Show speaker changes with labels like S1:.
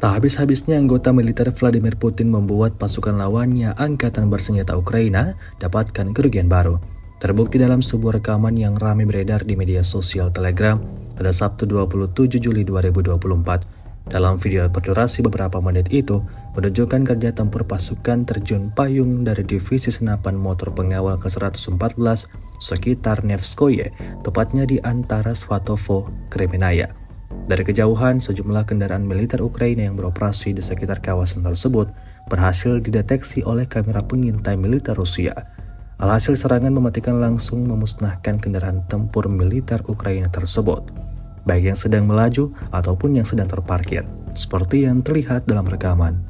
S1: Tak habis-habisnya anggota militer Vladimir Putin membuat pasukan lawannya Angkatan Bersenjata Ukraina dapatkan kerugian baru. Terbukti dalam sebuah rekaman yang ramai beredar di media sosial Telegram pada Sabtu 27 Juli 2024. Dalam video berdurasi beberapa menit itu, menunjukkan kerja tempur pasukan terjun payung dari Divisi Senapan Motor Pengawal ke-114 sekitar Nevskoye, tepatnya di antara Svatovo, Kremenaya. Dari kejauhan, sejumlah kendaraan militer Ukraina yang beroperasi di sekitar kawasan tersebut berhasil dideteksi oleh kamera pengintai militer Rusia. Alhasil serangan mematikan langsung memusnahkan kendaraan tempur militer Ukraina tersebut, baik yang sedang melaju ataupun yang sedang terparkir, seperti yang terlihat dalam rekaman.